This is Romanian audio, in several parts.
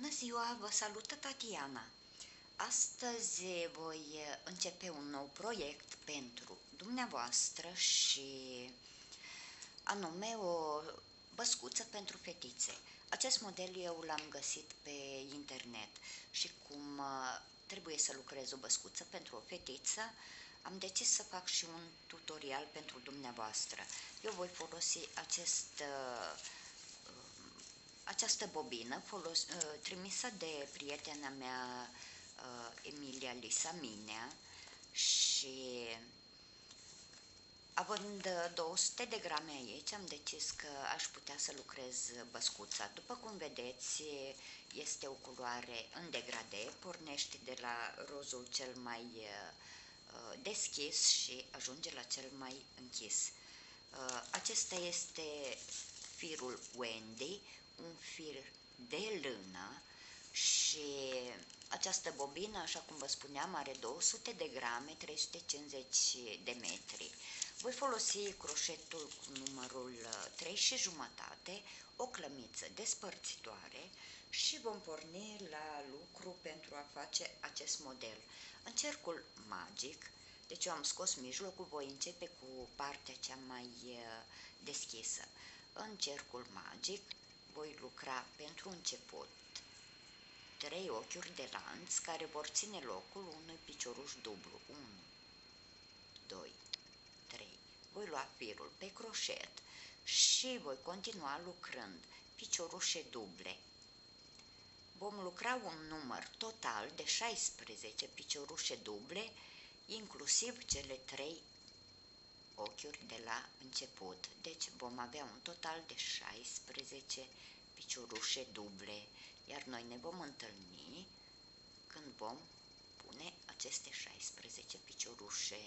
Bună ziua, vă salută Tatiana! Astăzi voi începe un nou proiect pentru dumneavoastră și anume o băscuță pentru fetițe. Acest model eu l-am găsit pe internet și cum uh, trebuie să lucrez o băscuță pentru o fetiță, am decis să fac și un tutorial pentru dumneavoastră. Eu voi folosi acest uh, această bobină folos, uh, trimisă de prietena mea uh, Emilia Lisa Minea și având 200 de grame aici, am decis că aș putea să lucrez băscuța. După cum vedeți, este o culoare în degrade, pornește de la rozul cel mai uh, deschis și ajunge la cel mai închis. Acesta este firul Wendy, un fir de lână și această bobină, așa cum vă spuneam, are 200 de grame, 350 de metri. Voi folosi croșetul cu numărul 3 și jumătate, o clămiță despărțitoare și vom porni la lucru pentru a face acest model. În cercul magic, deci eu am scos mijlocul, voi începe cu partea cea mai uh, deschisă. În cercul magic voi lucra pentru început trei ochiuri de lanț care vor ține locul unui picioruș dublu. 1, 2, 3. Voi lua firul pe croșet și voi continua lucrând piciorușe duble. Vom lucra un număr total de 16 piciorușe duble, inclusiv cele 3 ochiuri de la început. Deci vom avea un total de 16 piciorușe duble, iar noi ne vom întâlni când vom pune aceste 16 piciorușe.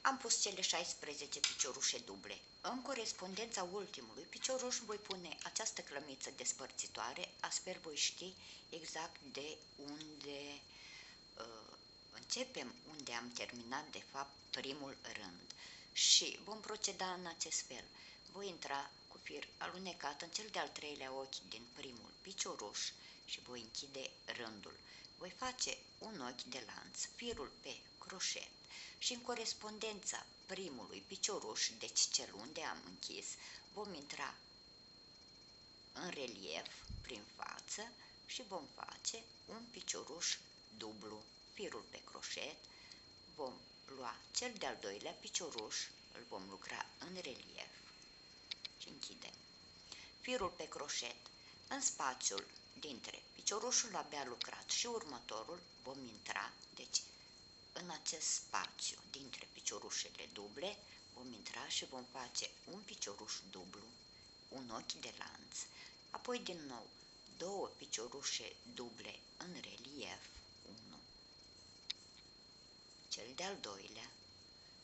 Am pus cele 16 piciorușe duble. În corespondența ultimului picioruș voi pune această clămiță despărțitoare, astfel voi ști exact de unde uh, începem, unde am terminat de fapt primul rând. Și vom proceda în acest fel. Voi intra cu fir alunecat în cel de-al treilea ochi din primul picioruș și voi închide rândul. Voi face un ochi de lanț, firul pe croșet și în corespondența primului picioruș, deci cel unde am închis, vom intra în relief prin față și vom face un picioruș dublu, firul pe croșet, vom lua cel de-al doilea picioruș, îl vom lucra în relief și închidem. Firul pe croșet în spațiul dintre piciorușul abia lucrat și următorul vom intra, deci în acest spațiu dintre piciorușele duble vom intra și vom face un picioruș dublu, un ochi de lanț, apoi din nou două piciorușe duble în relief, 1, cel de-al doilea,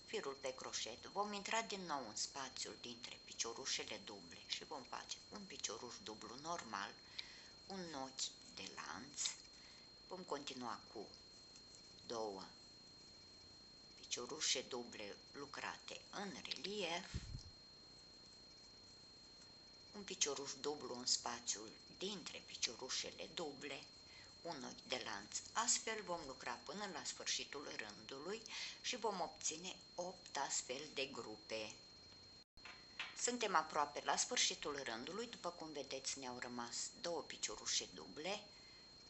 firul pe croșet, vom intra din nou în spațiul dintre piciorușele duble și vom face un picioruș dublu normal, un ochi de lanț, vom continua cu două piciorușe duble lucrate în relief, un picioruș dublu în spațiul dintre piciorușele duble, un ochi de lanț. Astfel vom lucra până la sfârșitul rândului și vom obține 8 astfel de grupe. Suntem aproape la sfârșitul rândului, după cum vedeți ne-au rămas două piciorușe duble.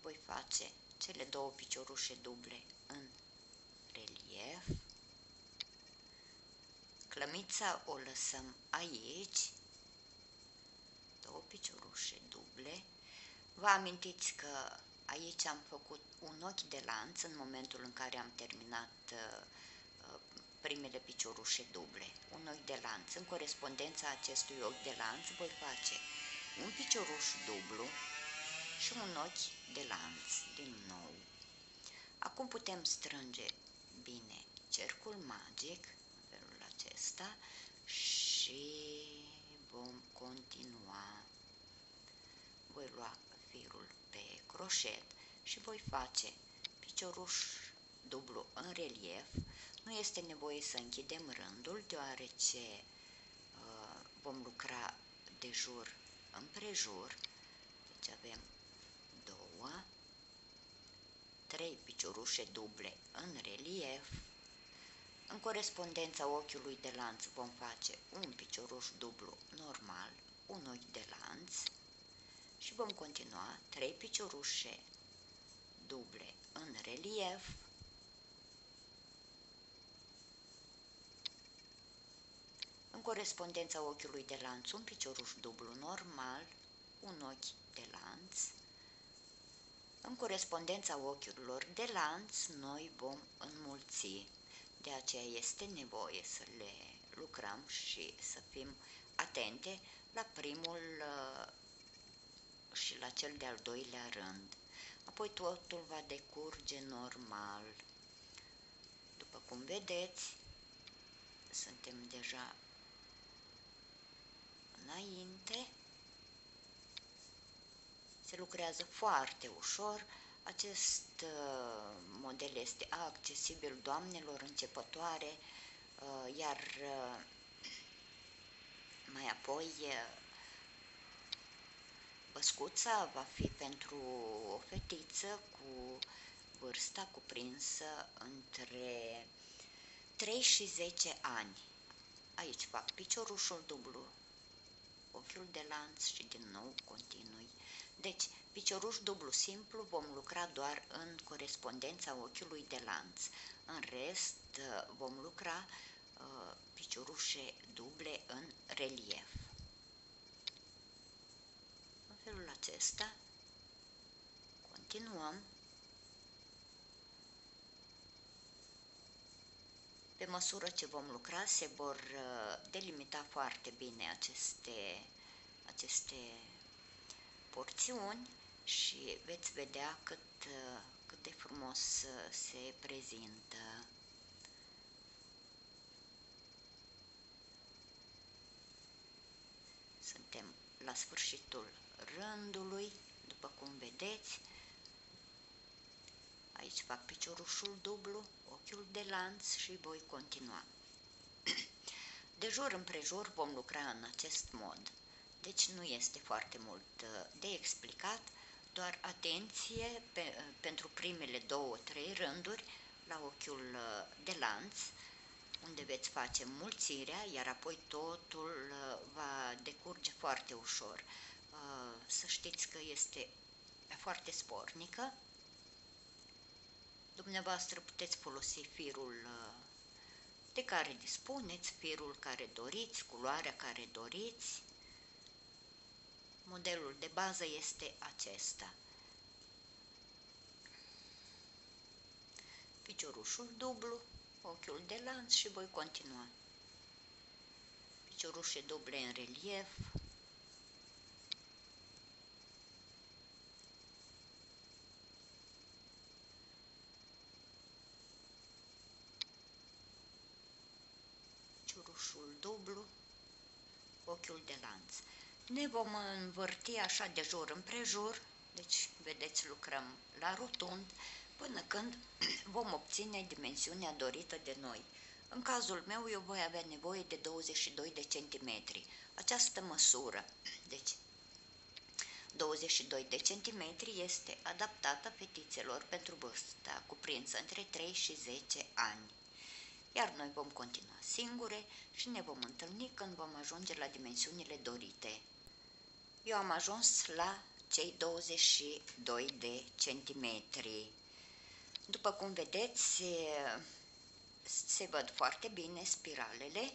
Voi face cele două piciorușe duble în relief. Clămița o lăsăm aici, două piciorușe duble. Vă amintiți că Aici am făcut un ochi de lanț în momentul în care am terminat uh, uh, primele piciorușe duble. Un ochi de lanț. În corespondența acestui ochi de lanț voi face un picioruș dublu și un ochi de lanț din nou. Acum putem strânge bine cercul magic în felul acesta și vom continua. Voi lua firul pe croșet și voi face picioruș dublu în relief. Nu este nevoie să închidem rândul, deoarece uh, vom lucra de jur împrejur. Deci avem două, trei piciorușe duble în relief. În corespondența ochiului de lanț vom face un picioruș dublu normal, un ochi de lanț și vom continua trei piciorușe duble în relief, În corespondența ochiului de lanț, un picioruș dublu normal, un ochi de lanț. În corespondența ochiurilor de lanț, noi vom înmulți. De aceea este nevoie să le lucrăm și să fim atente la primul uh, și la cel de-al doilea rând. Apoi totul va decurge normal. După cum vedeți, suntem deja înainte. Se lucrează foarte ușor. Acest uh, model este accesibil doamnelor începătoare, uh, iar uh, mai apoi băscuța va fi pentru o fetiță cu vârsta cuprinsă între 3 și 10 ani. Aici fac piciorușul dublu ochiul de lanț și din nou continui. Deci, picioruș dublu simplu vom lucra doar în corespondența ochiului de lanț. În rest, vom lucra uh, piciorușe duble în relief. În felul acesta, continuăm Pe măsură ce vom lucra, se vor uh, delimita foarte bine aceste, aceste porțiuni și veți vedea cât, uh, cât de frumos uh, se prezintă. Suntem la sfârșitul rândului, după cum vedeți, Aici fac piciorușul dublu, ochiul de lanț și voi continua. De jur împrejur vom lucra în acest mod, deci nu este foarte mult uh, de explicat, doar atenție pe, uh, pentru primele două-trei rânduri la ochiul uh, de lanț, unde veți face mulțirea, iar apoi totul va decurge foarte ușor. Să știți că este foarte spornică, Dumneavoastră puteți folosi firul uh, de care dispuneți, firul care doriți, culoarea care doriți. Modelul de bază este acesta. Piciorușul dublu, ochiul de lanț și voi continua. Piciorușe duble în relief, ciurușul dublu, ochiul de lanț. Ne vom învârti așa de jur împrejur, deci vedeți lucrăm la rotund, până când vom obține dimensiunea dorită de noi. În cazul meu eu voi avea nevoie de 22 de centimetri. Această măsură, deci 22 de centimetri este adaptată fetițelor pentru vârsta cuprinsă între 3 și 10 ani iar noi vom continua singure și ne vom întâlni când vom ajunge la dimensiunile dorite. Eu am ajuns la cei 22 de centimetri. După cum vedeți, se, se văd foarte bine spiralele.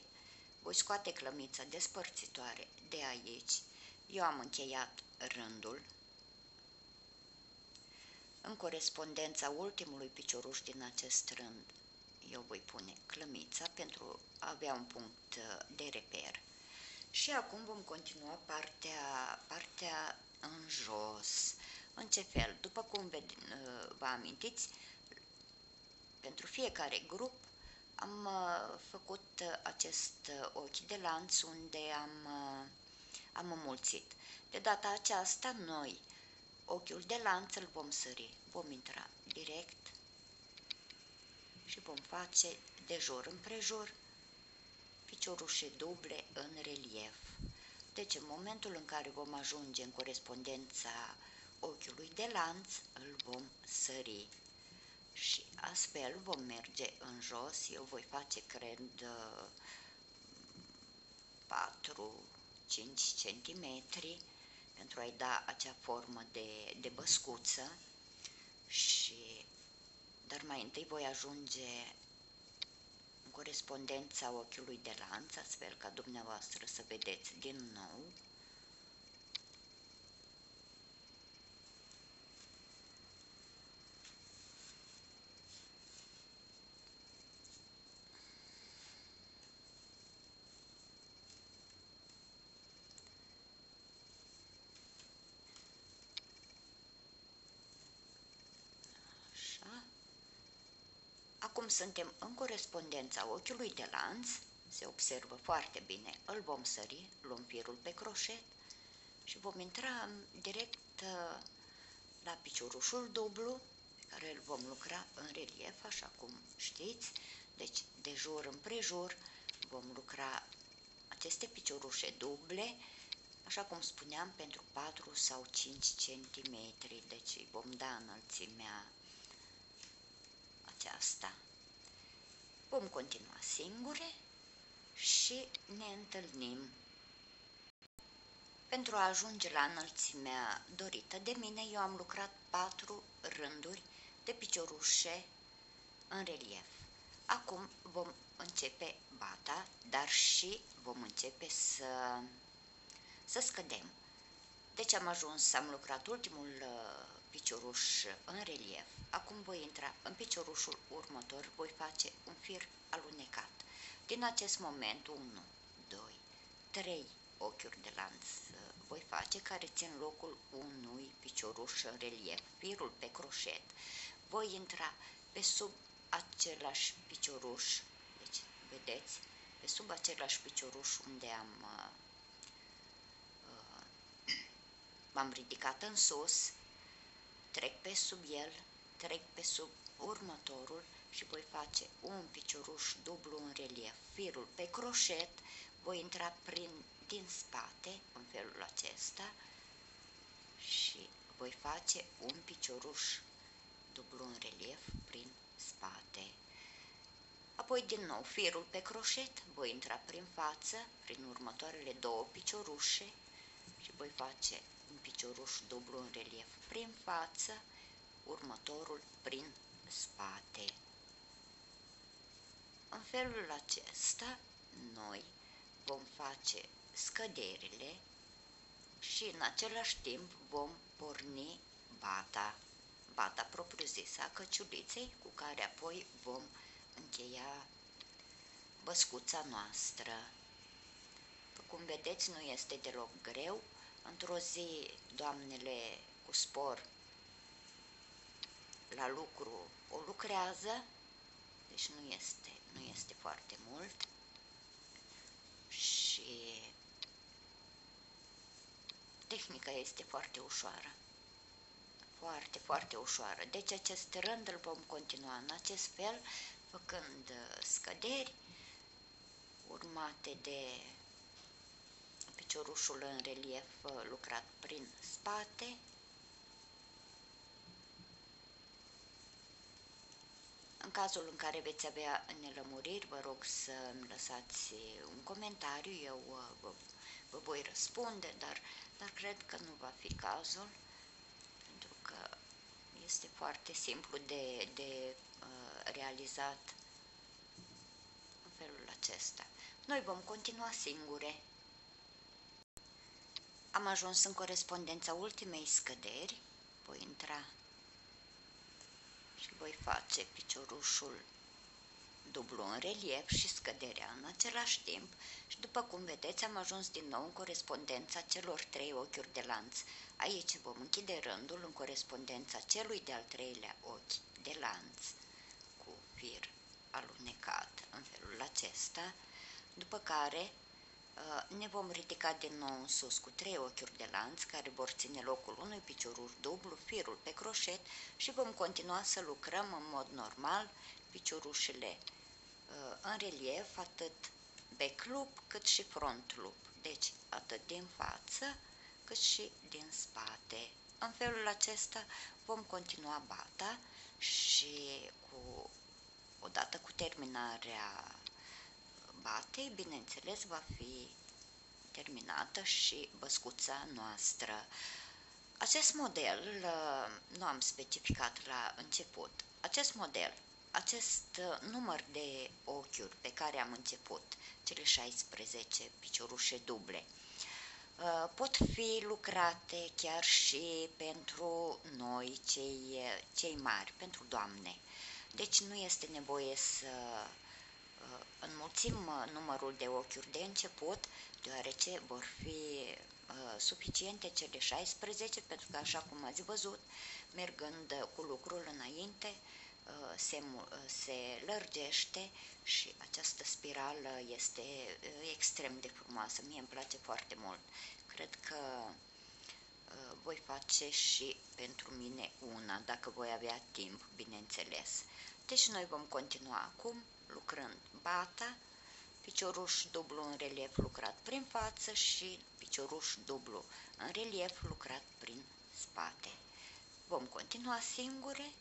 Voi scoate clămița despărțitoare de aici. Eu am încheiat rândul. În corespondența ultimului picioruș din acest rând eu voi pune clămița pentru a avea un punct uh, de reper. Și acum vom continua partea, partea în jos. În ce fel? După cum uh, vă amintiți, pentru fiecare grup am uh, făcut acest ochi de lanț unde am, am înmulțit. De data aceasta, noi ochiul de lanț îl vom sări. Vom intra direct și vom face de jur împrejur piciorușe duble în relief. Deci în momentul în care vom ajunge în corespondența ochiului de lanț, îl vom sări. Și astfel vom merge în jos, eu voi face, cred, 4-5 cm pentru a-i da acea formă de, de băscuță. Și dar mai întâi voi ajunge în corespondența ochiului de lanț, astfel ca dumneavoastră să vedeți din nou Acum suntem în corespondența ochiului de lanț, se observă foarte bine, îl vom sări, luăm firul pe croșet și vom intra direct uh, la piciorușul dublu, pe care îl vom lucra în relief, așa cum știți, deci de jur împrejur vom lucra aceste piciorușe duble, așa cum spuneam, pentru 4 sau 5 cm, deci vom da înălțimea aceasta. Vom continua singure și ne întâlnim. Pentru a ajunge la înălțimea dorită de mine, eu am lucrat patru rânduri de piciorușe în relief. Acum vom începe bata, dar și vom începe să, să scădem. Deci am ajuns, am lucrat ultimul uh, picioruș în relief. Acum voi intra în piciorușul următor, voi face un fir alunecat. Din acest moment 1, 2, 3 ochiuri de lanț voi face care țin locul unui picioruș în relief, firul pe croșet. Voi intra pe sub același picioruș, deci vedeți, pe sub același picioruș unde am uh, uh, m-am ridicat în sus, trec pe sub el, trec pe sub următorul și voi face un picioruș dublu în relief. Firul pe croșet, voi intra prin, din spate, în felul acesta, și voi face un picioruș dublu în relief prin spate. Apoi din nou firul pe croșet, voi intra prin față, prin următoarele două piciorușe și voi face un picioruș dublu în relief prin față, următorul prin spate. În felul acesta, noi vom face scăderile și în același timp vom porni bata, bata propriu-zisă a căciuliței, cu care apoi vom încheia băscuța noastră. După cum vedeți, nu este deloc greu, Într-o zi, doamnele cu spor la lucru o lucrează, deci nu este, nu este foarte mult și tehnica este foarte ușoară. Foarte, foarte ușoară. Deci acest rând îl vom continua în acest fel, făcând scăderi urmate de piciorușul în relief uh, lucrat prin spate. Cazul în care veți avea nelămuriri, vă rog să îmi lăsați un comentariu, eu uh, vă, vă voi răspunde, dar, dar cred că nu va fi cazul, pentru că este foarte simplu de, de uh, realizat în felul acesta. Noi vom continua singure. Am ajuns în corespondența ultimei scăderi, voi intra și voi face piciorușul dublu în relief și scăderea în același timp și după cum vedeți am ajuns din nou în corespondența celor trei ochiuri de lanț. Aici vom închide rândul în corespondența celui de-al treilea ochi de lanț cu fir alunecat în felul acesta, după care Uh, ne vom ridica din nou în sus cu trei ochiuri de lanț care vor ține locul unui piciorur dublu, firul pe croșet și vom continua să lucrăm în mod normal piciorușele uh, în relief, atât back loop cât și front loop. Deci, atât din față, cât și din spate. În felul acesta vom continua bata și cu, odată cu terminarea batei, bineînțeles, va fi terminată și băscuța noastră. Acest model uh, nu am specificat la început. Acest model, acest uh, număr de ochiuri pe care am început, cele 16 piciorușe duble, uh, pot fi lucrate chiar și pentru noi, cei, cei mari, pentru doamne. Deci nu este nevoie să înmulțim numărul de ochiuri de început, deoarece vor fi Uh, suficiente cele 16, pentru că, așa cum ați văzut, mergând cu lucrul înainte, uh, se, uh, se lărgește și această spirală este extrem de frumoasă. Mie îmi place foarte mult. Cred că voi face și pentru mine una, dacă voi avea timp, bineînțeles. Deci noi vom continua acum lucrând bata, picioruș dublu în relief lucrat prin față și picioruș dublu în relief lucrat prin spate. Vom continua singure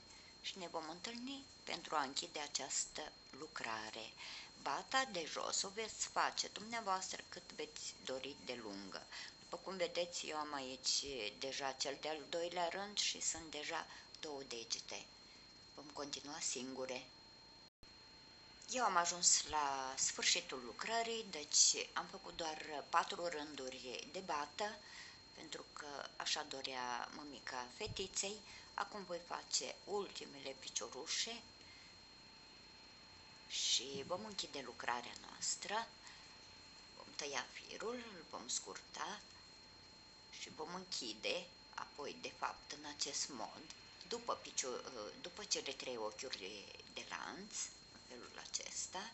și ne vom întâlni pentru a închide această lucrare. Bata de jos o veți face dumneavoastră cât veți dori de lungă. După cum vedeți, eu am aici deja cel de-al doilea rând și sunt deja două degete. Vom continua singure. Eu am ajuns la sfârșitul lucrării, deci am făcut doar patru rânduri de bată, pentru că așa dorea mămica fetiței. Acum voi face ultimele piciorușe și vom închide lucrarea noastră. Vom tăia firul, îl vom scurta și vom închide, apoi, de fapt, în acest mod, după, picior, după cele trei ochiuri de lanț, felul acesta,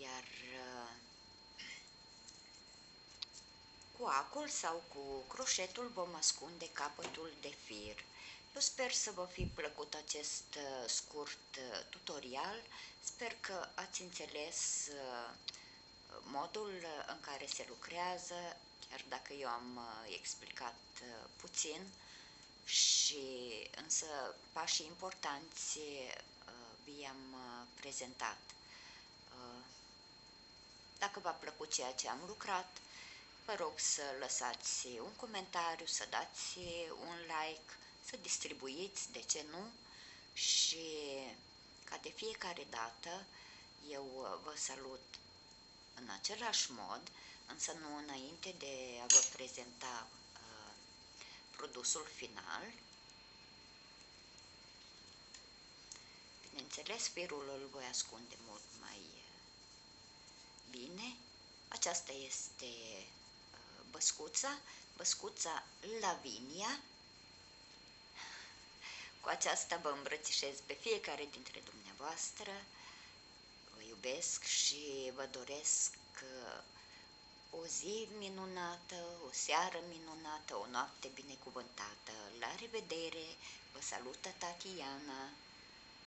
iar uh, cu acul sau cu croșetul vom ascunde capătul de fir. Eu sper să vă fi plăcut acest uh, scurt uh, tutorial, sper că ați înțeles modul în care se lucrează, chiar dacă eu am explicat puțin, și însă pașii importanți vi-am uh, prezentat. Uh, dacă v-a plăcut ceea ce am lucrat, vă rog să lăsați un comentariu, să dați un like, să distribuiți, de ce nu, și ca de fiecare dată eu uh, vă salut în același mod, însă nu înainte de a vă prezenta uh, produsul final, Bineînțeles, firul îl voi ascunde mult mai uh, bine. Aceasta este uh, băscuța, băscuța Lavinia. Cu aceasta vă îmbrățișez pe fiecare dintre dumneavoastră. Vă iubesc și vă doresc uh, o zi minunată, o seară minunată, o noapte binecuvântată. La revedere! Vă salută Tatiana!